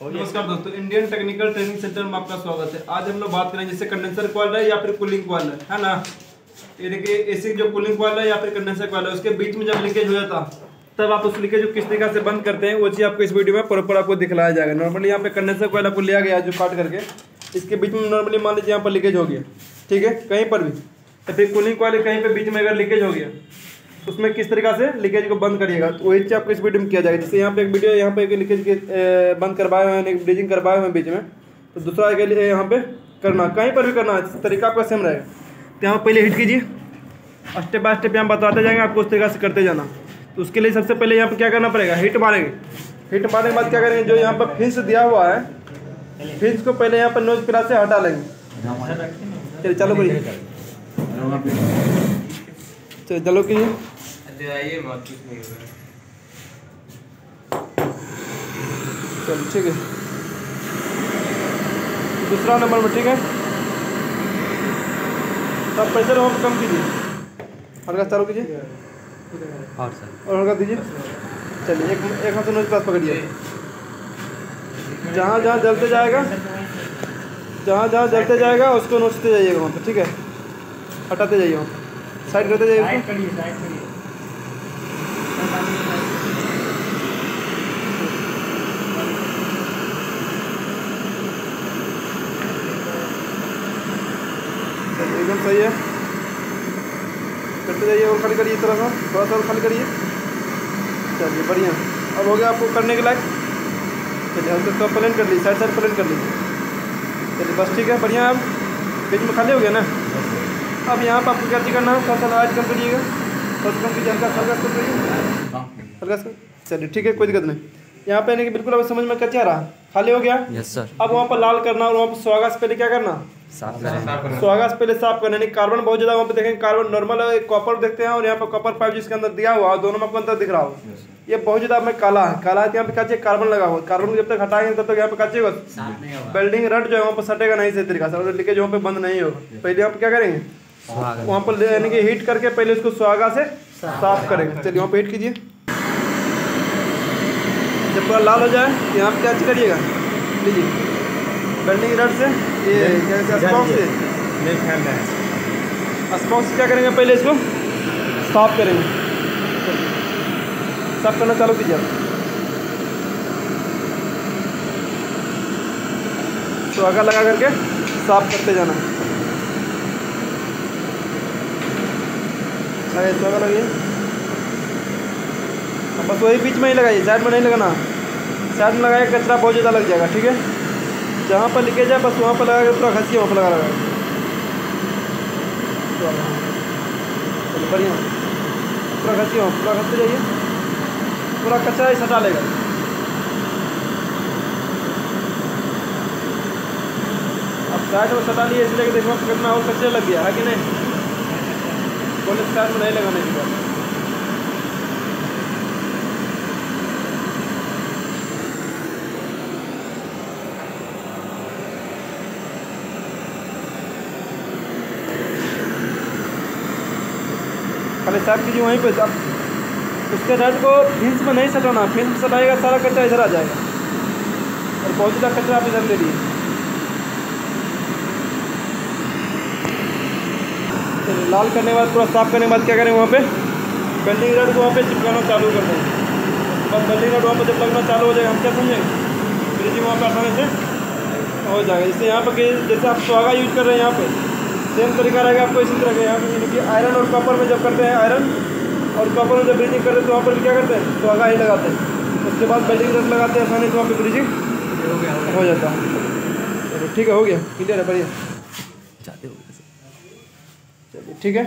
नमस्कार दोस्तों Indian technical training centre में आपका स्वागत है। आज हम लोग बात करेंगे जैसे कंडेंसर कॉइल है या फिर कूलिंग कॉइल है है ना? ये देखिए एसी जो कूलिंग कॉइल है या फिर कंडेंसर कॉइल है, उसके बीच में जब लीकेज हो जाता, तब आप उस लीकेज को किस तरीके से बंद करते हैं, वो चीज़ आपको इस वीडियो में प्रॉपर आपको दिखलाया जाएगा। नॉर्मली यहाँ पे कंडेंसर कॉइल आपको लिया गया जो काट करके, इसके बीच में नॉर्मली मान लीजिए यहाँ पर लीकेज हो गया, ठीक है? कहीं पर भी। या फिर कूलिंग कॉइल कहीं पर बीच में अगर लीकेज हो गया उसमें किस तरीका से लीकेज को बंद करिएगा? तो वही चीज़ आपको इस वीडियो में किया जाएगा। जैसे यहाँ पे एक वीडियो, यहाँ पे एक लीकेज के बंद करवाए हुए हैं, एक ब्लीचिंग करवाए हुए हैं बीच में। तो दूसरा के लिए यहाँ पे करना, कहीं पर भी करना है तरीका आपका सेम रहेगा। तो यहाँ पहले हिट कीजिए। स्टेप बाय स्टेप यहाँ बताते जाएँगे, आपको उस तरीका से करते जाना। तो उसके लिए सबसे पहले यहाँ पर क्या करना पड़ेगा? हिट मारेंगे। हिट मारने के बाद क्या करेंगे? जो यहाँ पर फिंस दिया हुआ है फिंस को पहले यहाँ पर नोज़ पिला से हटा लेंगे। चलिए, चलो करिए। चलिए चलो कीजिए चलो ठीक है। दूसरा नंबर में ठीक है? तब प्रेशर होम कम कीजिए। हल्का चालू कीजिए। और सर। और हल्का दीजिए। चलिए एक एक हाथ से नोज़ पास पकड़िए। जहाँ जहाँ जलते जाएगा जहाँ जहाँ जलते जाएगा उसको नोचते जाइएगा वहाँ पर ठीक है? हटाते जाइए वहाँ पर साइड करते जाइए एकदम सही है। करते जाइए और खाली करिए सा थोड़ा सा और खाली करिए। चलिए बढ़िया। अब हो गया आपको करने के लायक। चलिए हम तो प्लेन कर लीजिए साइड साइड प्लेन कर लीजिए। चलिए बस ठीक है बढ़िया अब। बीच में खाली हो गया ना? अब यहाँ पर आपको क्या चीज़ करना है सा आवाज़ कम करिएगा थोड़ा कम कीजिए हल्का हल्का कम करिए हल्का चलिए ठीक है कोई दिक्कत नहीं। यहाँ पे यानी कि बिल्कुल अब समझ में क्या रहा। खाली हो गया? यस सर अब वहाँ पर लाल करना और वहाँ पर सुहागा से पहले क्या करना? साफ़ करें। सुहागा से पहले साफ़ करना यानी कार्बन बहुत ज़्यादा वहाँ पे देखेंगे कार्बन नॉर्मल कॉपर देखते हैं और यहाँ पर कॉपर पाइप जिसके अंदर दिया हुआ है दोनों में आपको अंतर दिख रहा हो। ये बहुत ज़्यादा हमें काला है। काला है तो यहाँ पे काचे कार्बन लगा हुआ कार्बन को जब तक हटाएँगे तब तक यहाँ पे काचे वेल्डिंग रट जो है वहाँ पर सटेगा नहीं सही तरीका से। और लीकेज वहाँ पे बंद नहीं होगा। पहले यहाँ पे क्या करेंगे? वहाँ पर यानी कि हीट करके पहले उसको सुहागा से साफ़ करेंगे। चलिए वहाँ पे हीट कीजिए। जब पूरा लाल हो जाए यहाँ पे क्या करिएगा? लीजिए। वेल्डिंग रड से ये क्या स्पॉक से? स्पॉक से क्या करेंगे पहले इसको? साफ़ करेंगे। साफ़ करना चालू कीजिए आप। सुहागा लगा करके साफ़ करते जाना। लगाइए सुहागा लगाइए अब बस वही बीच में ही लगाइए, साइड में नहीं लगाना। साइड में लगाए कचरा बहुत ज़्यादा लग जाएगा, ठीक है? जहाँ पर लीकेज है, बस वहाँ पर लगा के पूरा खसिए वहाँ पर लगा लगा बढ़िया। पूरा खसिए वहाँ, पूरा खसते जाइए। पूरा कचरा ही सटा लेगा। अब साइड में सटा लिए, इसलिए देखो, कितना और कचरा लग गया, है कि नहीं? साइड में नहीं लगाने की बात। खाली साफ़ कीजिए वहीं पे अब उसके रेड को फिंस में नहीं सटाना फिंस में सटाएगा सारा कचरा इधर आ जाएगा। और ज़्यादा कचरा आप इधर ले लिए लाल करने के बाद, पूरा साफ़ करने के बाद क्या करें वहाँ पे? बेल्डिंग रड को वहाँ पे चिपकाना चालू कर देंगे बस बेल्डिंग रड वहाँ पर जब लगना चालू हो जाएगा, हम क्या समझेंगे ब्रिजिंग वहाँ पर आसानी से हो जाएगा। जैसे यहाँ पर जैसे आप सुहागा यूज़ कर रहे हैं यहाँ पर सेम तरीका रहेगा आपको इसी तरह का यहाँ पर यानी कि आयरन और कॉपर में जब करते हैं आयरन और कॉपर में जब ब्रीजिंग करते हैं तो वहाँ पर क्या करते हैं? सुहागा ही लगाते हैं। उसके बाद बेल्डिंग रड लगाते हैं आसानी से वहाँ पर ब्रीजिंग हो जाता है। ठीक है, हो गया। क्लियर है, बढ़िया। जाते हो? चलिए ठीक है?